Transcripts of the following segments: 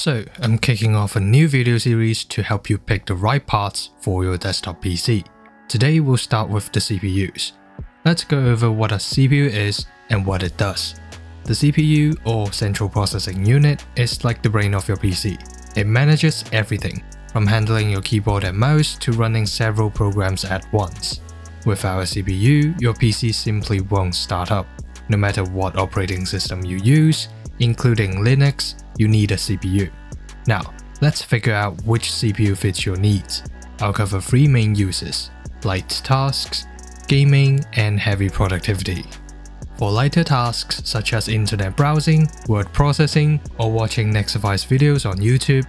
So, I'm kicking off a new video series to help you pick the right parts for your desktop PC. Today we'll start with the CPUs. Let's go over what a CPU is and what it does. The CPU, or Central Processing Unit, is like the brain of your PC. It manages everything, from handling your keyboard and mouse to running several programs at once. Without a CPU, your PC simply won't start up. No matter what operating system you use, including Linux, you need a CPU. Now, let's figure out which CPU fits your needs. I'll cover three main uses, light tasks, gaming, and heavy productivity. For lighter tasks such as internet browsing, word processing, or watching Nexify's videos on YouTube,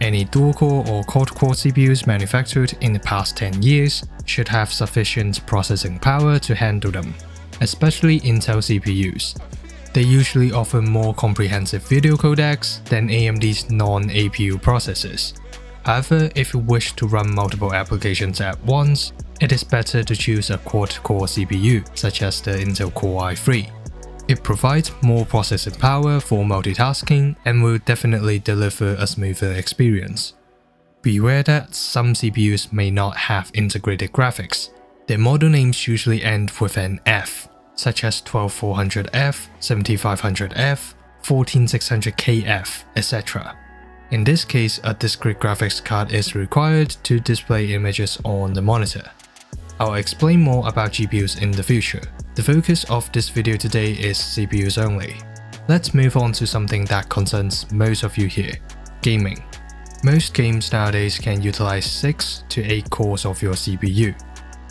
any dual-core or quad-core CPUs manufactured in the past 10 years should have sufficient processing power to handle them, especially Intel CPUs, they usually offer more comprehensive video codecs than AMD's non-APU processors. However, if you wish to run multiple applications at once, it is better to choose a quad-core CPU, such as the Intel Core i3. It provides more processing power for multitasking and will definitely deliver a smoother experience. Beware that some CPUs may not have integrated graphics. Their model names usually end with an F, such as 12400F, 7500F, 14600KF, etc. In this case, a discrete graphics card is required to display images on the monitor. I'll explain more about GPUs in the future. The focus of this video today is CPUs only. Let's move on to something that concerns most of you here, gaming. Most games nowadays can utilize 6 to 8 cores of your CPU,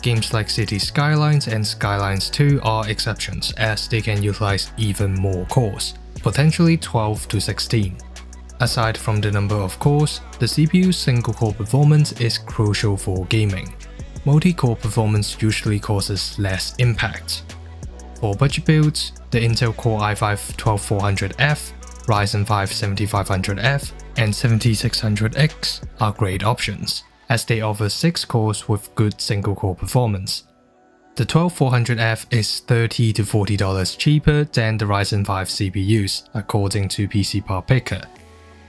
Games like Cities Skylines and Skylines 2 are exceptions as they can utilize even more cores, potentially 12 to 16. Aside from the number of cores, the CPU's single-core performance is crucial for gaming. Multi-core performance usually causes less impact. For budget builds, the Intel Core i5-12400F, Ryzen 5 7500F, and 7600X are great options as they offer 6 cores with good single-core performance. The 12400F is 30 to $40 cheaper than the Ryzen 5 CPUs, according to PC Part Picker.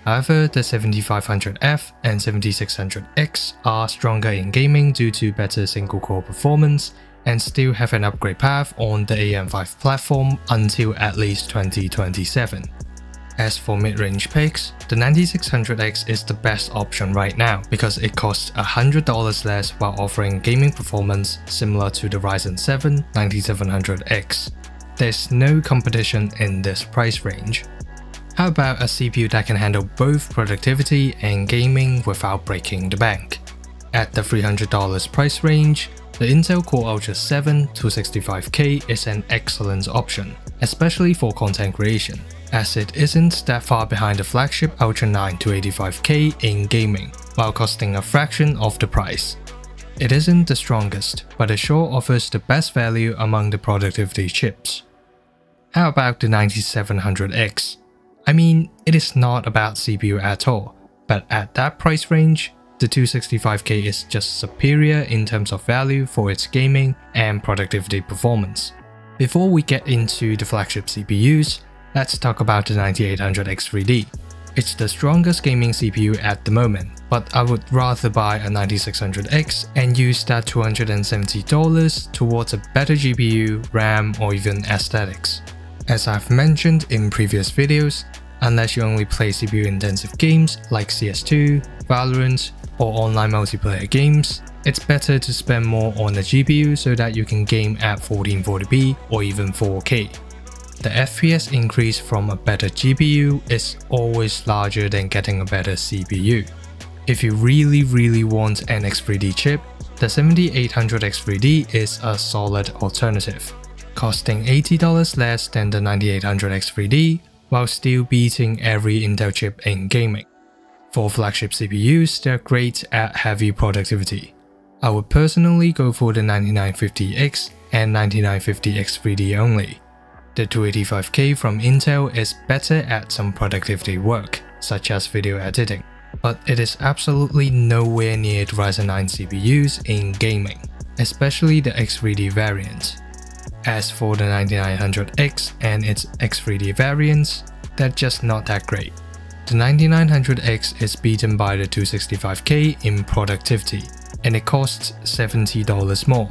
However, the 7500F and 7600X are stronger in gaming due to better single-core performance and still have an upgrade path on the AM5 platform until at least 2027. As for mid-range picks, the 9600X is the best option right now because it costs $100 less while offering gaming performance similar to the Ryzen 7 9700X. There's no competition in this price range. How about a CPU that can handle both productivity and gaming without breaking the bank? At the $300 price range, the Intel Core Ultra 7 265K is an excellent option, especially for content creation as it isn't that far behind the flagship Ultra 9 285K in gaming, while costing a fraction of the price. It isn't the strongest, but it sure offers the best value among the productivity chips. How about the 9700X? I mean, it is not about CPU at all, but at that price range, the 265K is just superior in terms of value for its gaming and productivity performance. Before we get into the flagship CPUs, let's talk about the 9800X3D. It's the strongest gaming CPU at the moment, but I would rather buy a 9600X and use that $270 towards a better GPU, RAM or even aesthetics. As I've mentioned in previous videos, unless you only play CPU intensive games like CS2, Valorant, or online multiplayer games, it's better to spend more on the GPU so that you can game at 1440p or even 4K. The FPS increase from a better GPU is always larger than getting a better CPU. If you really really want an X3D chip, the 7800X3D is a solid alternative, costing $80 less than the 9800X3D while still beating every Intel chip in gaming. For flagship CPUs, they're great at heavy productivity. I would personally go for the 9950X and 9950X3D only. The 285K from Intel is better at some productivity work, such as video editing, but it is absolutely nowhere near the Ryzen 9 CPUs in gaming, especially the X3D variant. As for the 9900X and its X3D variants, they're just not that great. The 9900X is beaten by the 265K in productivity, and it costs $70 more.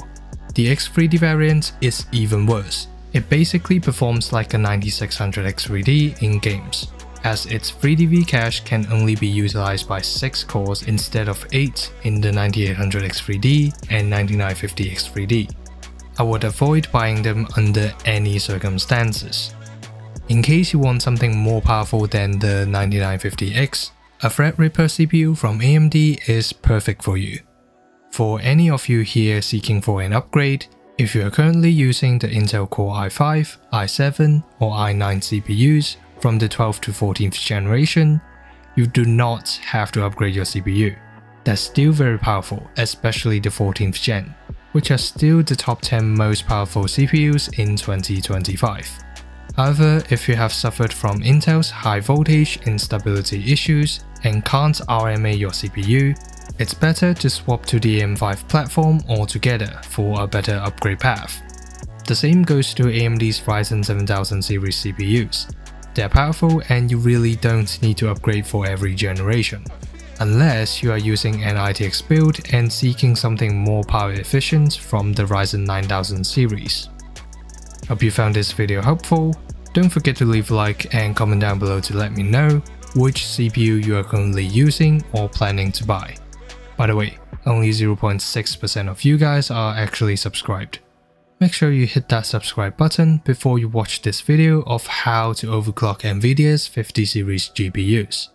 The X3D variant is even worse. It basically performs like a 9600X3D in games, as its 3D V-Cache can only be utilized by 6 cores instead of 8 in the 9800X3D and 9950X3D. I would avoid buying them under any circumstances. In case you want something more powerful than the 9950X, a Threadripper CPU from AMD is perfect for you. For any of you here seeking for an upgrade, if you are currently using the Intel Core i5, i7 or i9 CPUs from the 12th to 14th generation, you do not have to upgrade your CPU. That's still very powerful, especially the 14th gen, which are still the top 10 most powerful CPUs in 2025. However, if you have suffered from Intel's high voltage instability issues and can't RMA your CPU, it's better to swap to the AM5 platform altogether for a better upgrade path. The same goes to AMD's Ryzen 7000 series CPUs. They're powerful and you really don't need to upgrade for every generation. Unless you are using an ITX build and seeking something more power efficient from the Ryzen 9000 series. Hope you found this video helpful. Don't forget to leave a like and comment down below to let me know which CPU you are currently using or planning to buy. By the way, only 0.6% of you guys are actually subscribed. Make sure you hit that subscribe button before you watch this video of how to overclock Nvidia's 50 series GPUs.